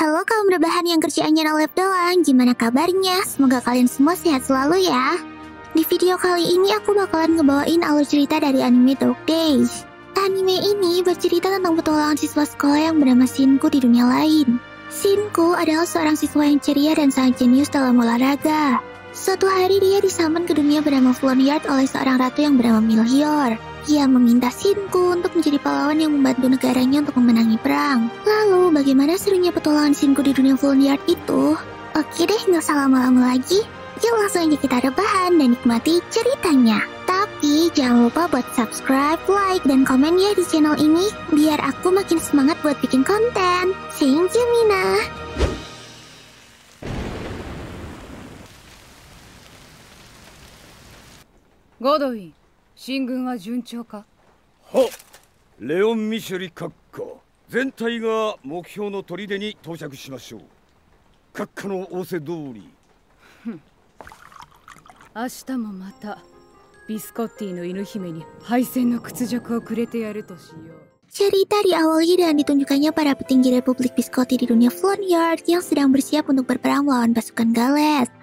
Halo kaum rebahan yang kerjaannya nolep doang, gimana kabarnya? Semoga kalian semua sehat selalu ya. Di video kali ini aku bakalan ngebawain alur cerita dari anime Dog Days. Anime ini bercerita tentang petualangan siswa sekolah yang bernama Shinku di dunia lain. Shinku adalah seorang siswa yang ceria dan sangat jenius dalam olahraga. Suatu hari dia disaman ke dunia bernama Flonyard oleh seorang ratu yang bernama Milhior. Ia meminta Shinku untuk menjadi pahlawan yang membantu negaranya untuk memenangi perang. Lalu, bagaimana serunya petualangan Shinku di dunia Yard itu? Oke deh, nggak usah lama-lama lagi. Yuk langsung aja kita rebahan dan nikmati ceritanya. Tapi jangan lupa buat subscribe, like, dan komen ya di channel ini biar aku makin semangat buat bikin konten. Thank you, Mina. Godwin, 進軍は順調かはレオン・ミシェリ閣下全体が目標の砦に到着しましょう閣下の仰せ通り明日もまたビスコッティの犬姫に敗戦の屈辱をくれてやるとしよう Cerita diawali dengan ditunjukkannya para petinggi Republik Biscotti di dunia Flonyard yang sedang bersiap untuk berperang melawan pasukan Galet.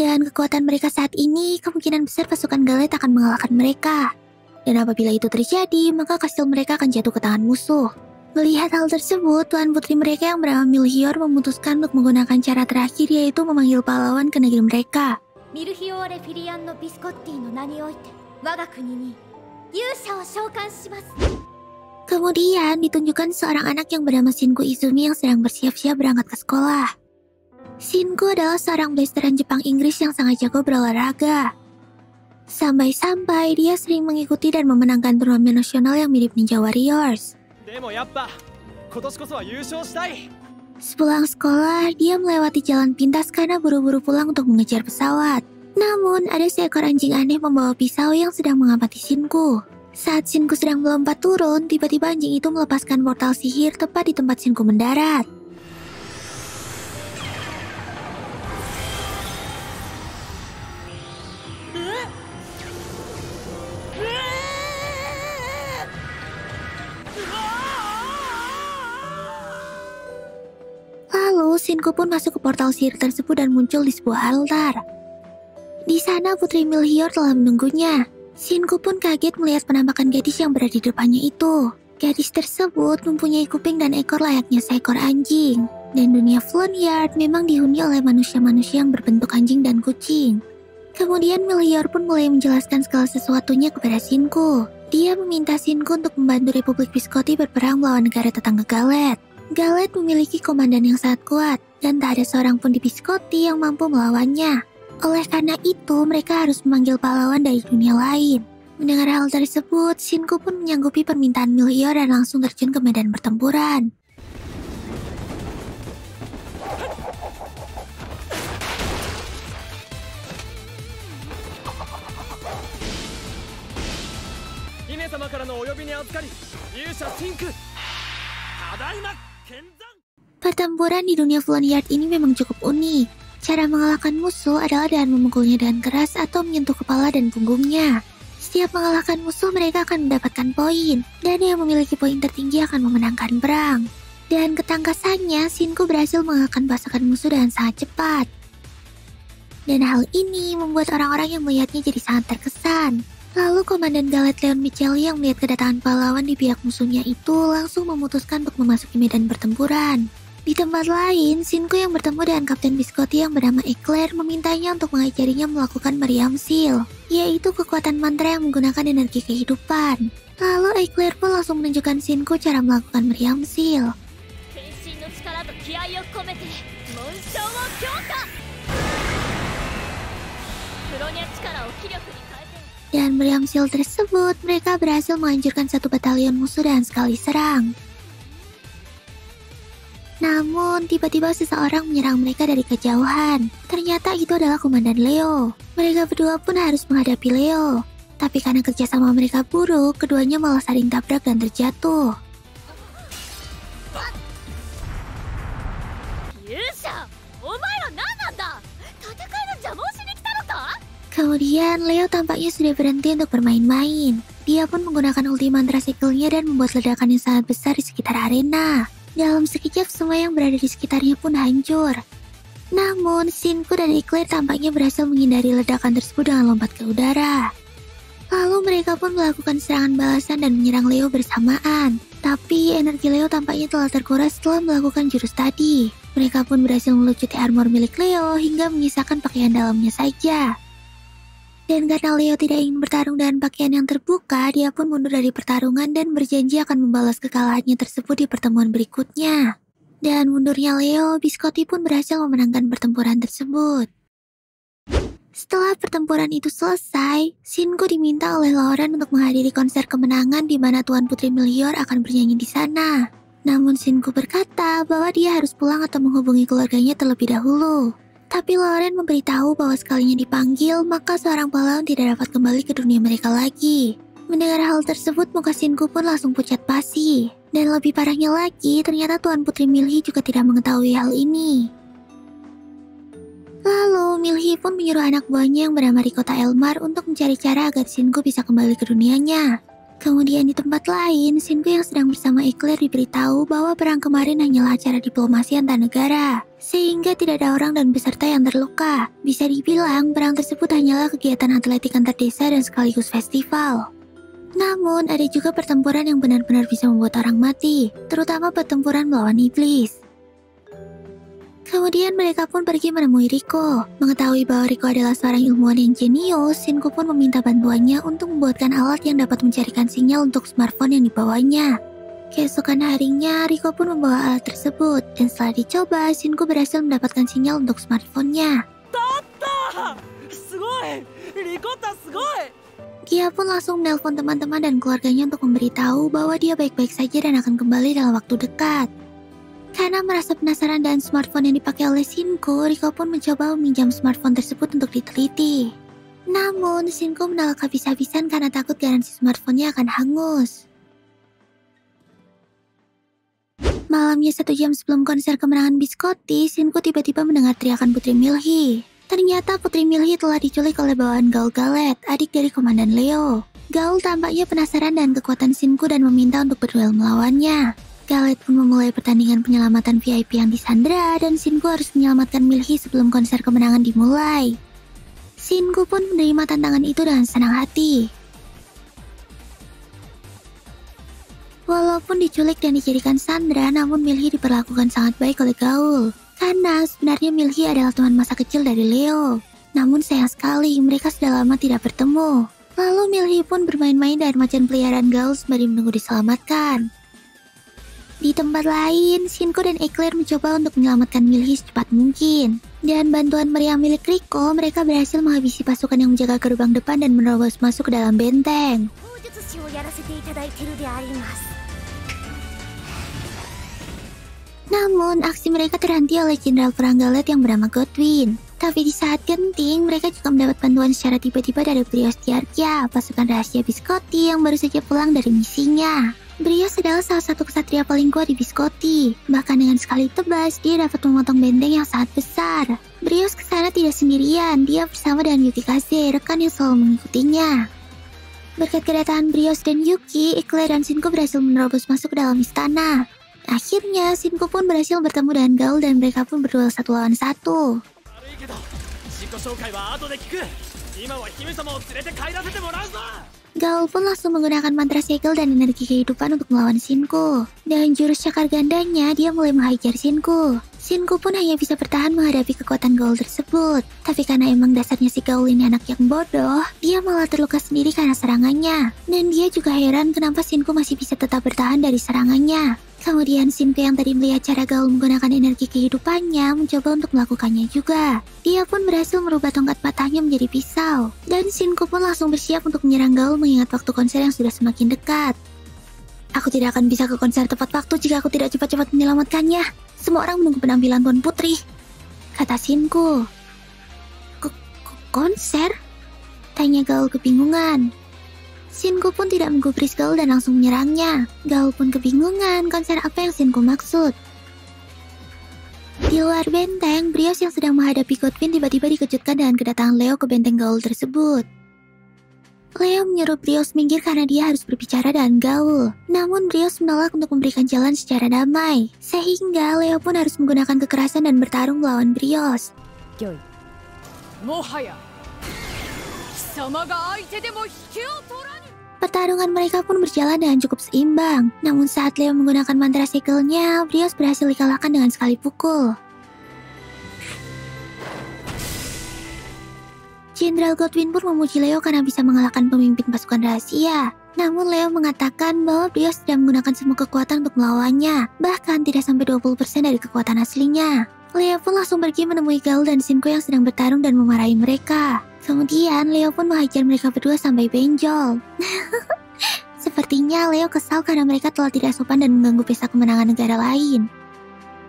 Dengan kekuatan mereka saat ini, kemungkinan besar pasukan Galet akan mengalahkan mereka. Dan apabila itu terjadi, maka kastil mereka akan jatuh ke tangan musuh. Melihat hal tersebut, Tuan Putri mereka yang bernama Milhior memutuskan untuk menggunakan cara terakhir yaitu memanggil pahlawan ke negeri mereka. Milhiore Filian no Biscotti no nani oite, waga kuni ni, yusha o shoukan shimasu. Kemudian ditunjukkan seorang anak yang bernama Shinku Izumi yang sedang bersiap-siap berangkat ke sekolah. Shinku adalah seorang blasteran Jepang Inggris yang sangat jago berolahraga. Sampai-sampai dia sering mengikuti dan memenangkan turnamen nasional yang mirip Ninja Warriors. Sepulang sekolah, dia melewati jalan pintas karena buru-buru pulang untuk mengejar pesawat. Namun, ada seekor anjing aneh membawa pisau yang sedang mengamati Shinku. Saat Shinku sedang melompat turun, tiba-tiba anjing itu melepaskan portal sihir tepat di tempat Shinku mendarat. Shinku pun masuk ke portal sihir tersebut dan muncul di sebuah altar. Di sana Putri Milhior telah menunggunya. Shinku pun kaget melihat penampakan gadis yang berada di depannya itu. Gadis tersebut mempunyai kuping dan ekor layaknya seekor anjing. Dan dunia Flonyard memang dihuni oleh manusia-manusia yang berbentuk anjing dan kucing. Kemudian Milhior pun mulai menjelaskan segala sesuatunya kepada Shinku. Dia meminta Shinku untuk membantu Republik Biscotti berperang melawan negara tetangga Galet. Galet memiliki komandan yang sangat kuat, dan tak ada seorang pun di Biscotti yang mampu melawannya. Oleh karena itu, mereka harus memanggil pahlawan dari dunia lain. Mendengar hal tersebut, Shinku pun menyanggupi permintaan Milhior dan langsung terjun ke medan pertempuran. Pertempuran di dunia Flonyard ini memang cukup unik. Cara mengalahkan musuh adalah dengan memukulnya dengan keras atau menyentuh kepala dan punggungnya. Setiap mengalahkan musuh, mereka akan mendapatkan poin, dan yang memiliki poin tertinggi akan memenangkan perang. Dan ketangkasannya, Shinku berhasil mengalahkan pasukan musuh dengan sangat cepat. Dan hal ini membuat orang-orang yang melihatnya jadi sangat terkesan. Lalu Komandan Galet Leon Michelli yang melihat kedatangan pahlawan di pihak musuhnya itu langsung memutuskan untuk memasuki medan pertempuran. Di tempat lain, Shinku yang bertemu dengan Kapten Biscotti yang bernama Eclair memintanya untuk mengajarinya melakukan Meriam Seal, yaitu kekuatan mantra yang menggunakan energi kehidupan. Lalu Eclair pun langsung menunjukkan Shinku cara melakukan Meriam Seal. Dan Meriam Seal tersebut, mereka berhasil menghancurkan satu batalion musuh dengan sekali serang. Namun, tiba-tiba seseorang menyerang mereka dari kejauhan. Ternyata itu adalah Komandan Leo. Mereka berdua pun harus menghadapi Leo. Tapi karena kerjasama mereka buruk, keduanya malah saling tabrak dan terjatuh. Kemudian, Leo tampaknya sudah berhenti untuk bermain-main. Dia pun menggunakan ulti mantra dan membuat ledakan yang sangat besar di sekitar arena. Dalam sekejap semua yang berada di sekitarnya pun hancur. Namun, Shinku dan Eclair tampaknya berhasil menghindari ledakan tersebut dengan lompat ke udara. Lalu mereka pun melakukan serangan balasan dan menyerang Leo bersamaan. Tapi energi Leo tampaknya telah terkuras setelah melakukan jurus tadi. Mereka pun berhasil melucuti armor milik Leo hingga menyisakan pakaian dalamnya saja. Dan karena Leo tidak ingin bertarung dengan pakaian yang terbuka, dia pun mundur dari pertarungan dan berjanji akan membalas kekalahannya tersebut di pertemuan berikutnya. Dan mundurnya Leo, Biscotti pun berhasil memenangkan pertempuran tersebut. Setelah pertempuran itu selesai, Shinko diminta oleh Lauren untuk menghadiri konser kemenangan di mana Tuan Putri Melior akan bernyanyi di sana. Namun Shinko berkata bahwa dia harus pulang atau menghubungi keluarganya terlebih dahulu. Tapi Lauren memberitahu bahwa sekalinya dipanggil, maka seorang pahlawan tidak dapat kembali ke dunia mereka lagi. Mendengar hal tersebut, muka Shinku pun langsung pucat pasi. Dan lebih parahnya lagi, ternyata Tuan Putri Milhi juga tidak mengetahui hal ini. Lalu, Milhi pun menyuruh anak buahnya yang bernama di kota Elmar untuk mencari cara agar Shinku bisa kembali ke dunianya. Kemudian di tempat lain, Shinku yang sedang bersama Eclair diberitahu bahwa perang kemarin hanyalah acara diplomasi antar negara, sehingga tidak ada orang dan peserta yang terluka. Bisa dibilang, perang tersebut hanyalah kegiatan atletik antar desa dan sekaligus festival. Namun, ada juga pertempuran yang benar-benar bisa membuat orang mati, terutama pertempuran melawan iblis. Kemudian mereka pun pergi menemui Riko. Mengetahui bahwa Riko adalah seorang ilmuwan yang jenius, Shinku pun meminta bantuannya untuk membuatkan alat yang dapat mencarikan sinyal untuk smartphone yang dibawanya. Keesokan harinya, Riko pun membawa alat tersebut, dan setelah dicoba, Shinku berhasil mendapatkan sinyal untuk smartphone-nya. Dia pun langsung menelpon teman-teman dan keluarganya untuk memberitahu bahwa dia baik-baik saja dan akan kembali dalam waktu dekat. Karena merasa penasaran dengan smartphone yang dipakai oleh Shinko, Riko pun mencoba meminjam smartphone tersebut untuk diteliti. Namun, Shinko menolak habis-habisan karena takut garansi smartphone-nya akan hangus. Malamnya satu jam sebelum konser kemenangan Biscotti, Shinko tiba-tiba mendengar teriakan Putri Milhi. Ternyata Putri Milhi telah diculik oleh bawaan Gaul Galet, adik dari Komandan Leo. Gaul tampaknya penasaran dengan kekuatan Shinko dan meminta untuk berduel melawannya. Galet pun memulai pertandingan penyelamatan VIP yang disandra dan Shingu harus menyelamatkan Milhi sebelum konser kemenangan dimulai. Shingu pun menerima tantangan itu dengan senang hati. Walaupun diculik dan dijadikan sandra, namun Milhi diperlakukan sangat baik oleh Gaul. Karena sebenarnya Milhi adalah teman masa kecil dari Leo. Namun sayang sekali, mereka sudah lama tidak bertemu. Lalu Milhi pun bermain-main dengan macan peliharaan Gaul sembari menunggu diselamatkan. Di tempat lain, Shinko dan Eclair mencoba untuk menyelamatkan Milhi secepat mungkin. Dan bantuan meriam milik Riko, mereka berhasil menghabisi pasukan yang menjaga gerbang depan dan menerobos masuk ke dalam benteng. Namun, aksi mereka terhenti oleh Jenderal Perang Galet yang bernama Godwin. Tapi di saat genting, mereka juga mendapat bantuan secara tiba-tiba dari Brios Tiarkia, pasukan rahasia Biscotti yang baru saja pulang dari misinya. Brios adalah salah satu kesatria paling kuat di Biscotti. Bahkan dengan sekali tebas, dia dapat memotong benteng yang sangat besar. Brios ke sana tidak sendirian, dia bersama dengan Yuki Kaze, rekan yang selalu mengikutinya. Berkat kedatangan Brios dan Yuki, Eclair dan Shinko berhasil menerobos masuk ke dalam istana. Akhirnya, Shinko pun berhasil bertemu dengan Gaul dan mereka pun berduel satu lawan satu. Gaul pun langsung menggunakan mantra segel dan energi kehidupan untuk melawan Shinku. Dan jurus cakar gandanya, dia mulai menghajar Shinku. Shinku pun hanya bisa bertahan menghadapi kekuatan Gaul tersebut. Tapi karena emang dasarnya si Gaul ini anak yang bodoh, dia malah terluka sendiri karena serangannya. Dan dia juga heran kenapa Shinku masih bisa tetap bertahan dari serangannya. Kemudian Shinko yang tadi melihat cara Gaul menggunakan energi kehidupannya mencoba untuk melakukannya juga. Dia pun berhasil merubah tongkat patahnya menjadi pisau. Dan Shinko pun langsung bersiap untuk menyerang Gaul mengingat waktu konser yang sudah semakin dekat. Aku tidak akan bisa ke konser tepat waktu jika aku tidak cepat-cepat menyelamatkannya. Semua orang menunggu penampilan Tuan Putri. Kata Shinko. Konser? Tanya Gaul kebingungan. Shinko pun tidak menggubris Gaul dan langsung menyerangnya. Gaul pun kebingungan konser apa yang Shinko maksud. Di luar benteng, Brios yang sedang menghadapi Godwin tiba-tiba dikejutkan dengan kedatangan Leo ke benteng Gaul tersebut. Leo menyuruh Brios minggir karena dia harus berbicara dan gaul. Namun Brios menolak untuk memberikan jalan secara damai. Sehingga Leo pun harus menggunakan kekerasan dan bertarung melawan Brios. Pertarungan mereka pun berjalan dengan cukup seimbang. Namun saat Leo menggunakan mantra segelnya, Brios berhasil dikalahkan dengan sekali pukul. Jenderal Godwin pun memuji Leo karena bisa mengalahkan pemimpin pasukan rahasia. Namun Leo mengatakan bahwa Brios tidak menggunakan semua kekuatan untuk melawannya, bahkan tidak sampai 20% dari kekuatan aslinya. Leo pun langsung pergi menemui Gaul dan Shinko yang sedang bertarung dan memarahi mereka. Kemudian Leo pun menghajar mereka berdua sampai benjol. Sepertinya Leo kesal karena mereka telah tidak sopan dan mengganggu pesta kemenangan negara lain.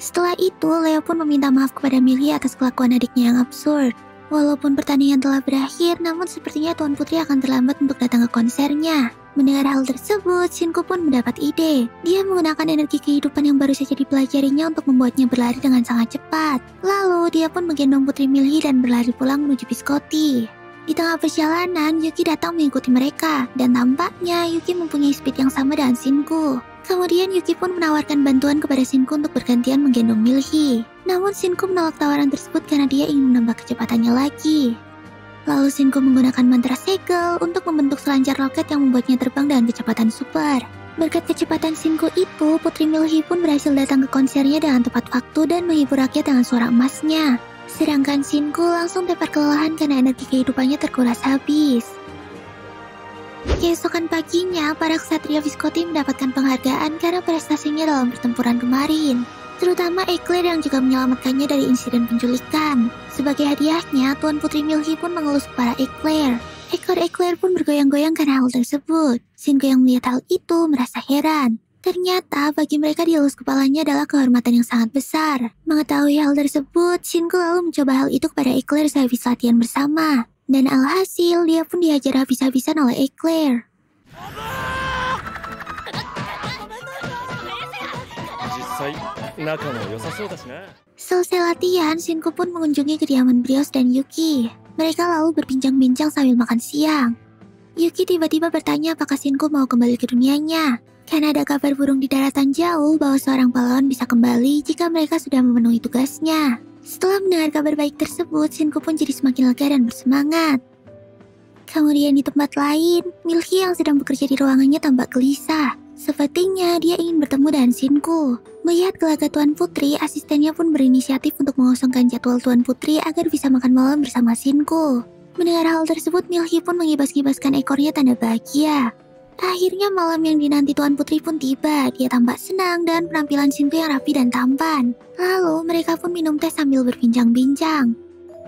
Setelah itu, Leo pun meminta maaf kepada Millie atas kelakuan adiknya yang absurd. Walaupun pertandingan telah berakhir, namun sepertinya Tuan Putri akan terlambat untuk datang ke konsernya. Mendengar hal tersebut, Shinku pun mendapat ide. Dia menggunakan energi kehidupan yang baru saja dipelajarinya untuk membuatnya berlari dengan sangat cepat. Lalu, dia pun menggendong Putri Milhi dan berlari pulang menuju Biscotti. Di tengah perjalanan, Yuki datang mengikuti mereka, dan tampaknya Yuki mempunyai speed yang sama dengan Shinku. Kemudian Yuki pun menawarkan bantuan kepada Shinku untuk bergantian menggendong Milhi. Namun Shinku menolak tawaran tersebut karena dia ingin menambah kecepatannya lagi. Lalu Shinku menggunakan mantra segel untuk membentuk selancar roket yang membuatnya terbang dengan kecepatan super. Berkat kecepatan Shinku itu, Putri Milhi pun berhasil datang ke konsernya dengan tepat waktu dan menghibur rakyat dengan suara emasnya. Sedangkan Shinku langsung tepar kelelahan karena energi kehidupannya terkuras habis. Keesokan paginya, para ksatria Viscotti mendapatkan penghargaan karena prestasinya dalam pertempuran kemarin. Terutama Eclair yang juga menyelamatkannya dari insiden penculikan. Sebagai hadiahnya, Tuan Putri Milhi pun mengelus kepala Eclair. Ekor Eclair pun bergoyang-goyang karena hal tersebut. Shinko yang melihat hal itu merasa heran. Ternyata bagi mereka dielus kepalanya adalah kehormatan yang sangat besar. Mengetahui hal tersebut, Shinko lalu mencoba hal itu kepada Eclair sehabis latihan bersama. Dan alhasil, dia pun diajar habis-habisan oleh Eclair. 実際仲も良さそうだしな Selesai latihan, Shinko pun mengunjungi kediaman Brios dan Yuki. Mereka lalu berbincang-bincang sambil makan siang. Yuki tiba-tiba bertanya apakah Shinko mau kembali ke dunianya. Karena ada kabar burung di daratan jauh bahwa seorang pahlawan bisa kembali jika mereka sudah memenuhi tugasnya. Setelah mendengar kabar baik tersebut, Shinko pun jadi semakin lega dan bersemangat. Kemudian di tempat lain, Milky yang sedang bekerja di ruangannya tampak gelisah. Sepertinya dia ingin bertemu dengan Shinku. Melihat gelagat Tuan Putri, asistennya pun berinisiatif untuk mengosongkan jadwal Tuan Putri agar bisa makan malam bersama Shinku. Mendengar hal tersebut, Milky pun mengibas-ngibaskan ekornya tanda bahagia. Akhirnya malam yang dinanti Tuan Putri pun tiba. Dia tampak senang dan penampilan Shinku yang rapi dan tampan. Lalu mereka pun minum teh sambil berbincang-bincang.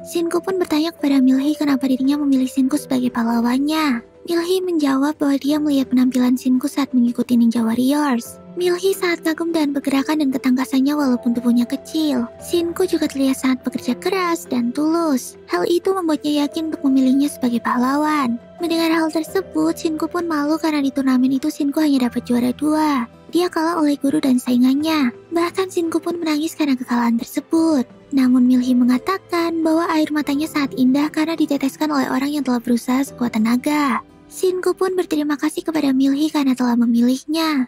Shinku pun bertanya kepada Milhi kenapa dirinya memilih Shinku sebagai pahlawannya. Milhi menjawab bahwa dia melihat penampilan Shinku saat mengikuti Ninja Warriors. Milhi sangat kagum dengan pergerakan dan ketangkasannya walaupun tubuhnya kecil. Shinku juga terlihat sangat bekerja keras dan tulus. Hal itu membuatnya yakin untuk memilihnya sebagai pahlawan. Mendengar hal tersebut, Shinku pun malu karena di turnamen itu Shinku hanya dapat juara dua. Dia kalah oleh guru dan saingannya. Bahkan Shinku pun menangis karena kekalahan tersebut. Namun Milhi mengatakan bahwa air matanya sangat indah karena diteteskan oleh orang yang telah berusaha sekuat tenaga. Shinku pun berterima kasih kepada Milhi karena telah memilihnya.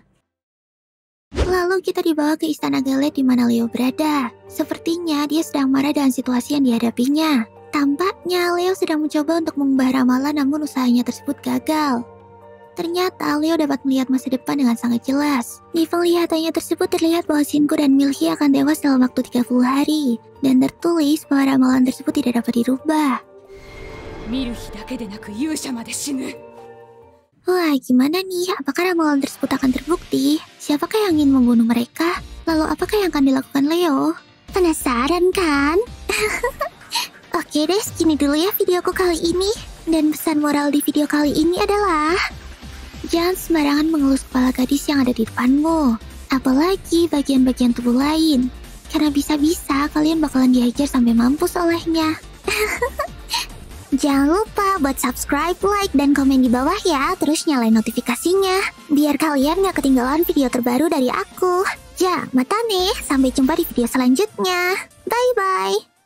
Lalu kita dibawa ke istana Galet di mana Leo berada. Sepertinya dia sedang marah dengan situasi yang dihadapinya. Tampaknya Leo sedang mencoba untuk mengubah ramalan namun usahanya tersebut gagal. Ternyata Leo dapat melihat masa depan dengan sangat jelas. Di penglihatannya tersebut terlihat bahwa Shinku dan Milhi akan tewas dalam waktu 30 hari. Dan tertulis bahwa ramalan tersebut tidak dapat dirubah. 見る日だけでなく勇者まで死ぬ Wah, gimana nih? Apakah ramalan tersebut akan terbukti? Siapakah yang ingin membunuh mereka? Lalu apakah yang akan dilakukan Leo? Penasaran kan? Oke deh, segini dulu ya videoku kali ini. Dan pesan moral di video kali ini adalah... Jangan sembarangan mengelus kepala gadis yang ada di depanmu. Apalagi bagian-bagian tubuh lain. Karena bisa-bisa kalian bakalan dihajar sampai mampus olehnya. Jangan lupa buat subscribe, like, dan komen di bawah ya. Terus nyalain notifikasinya. Biar kalian gak ketinggalan video terbaru dari aku. Ya, mata nih. Sampai jumpa di video selanjutnya. Bye-bye.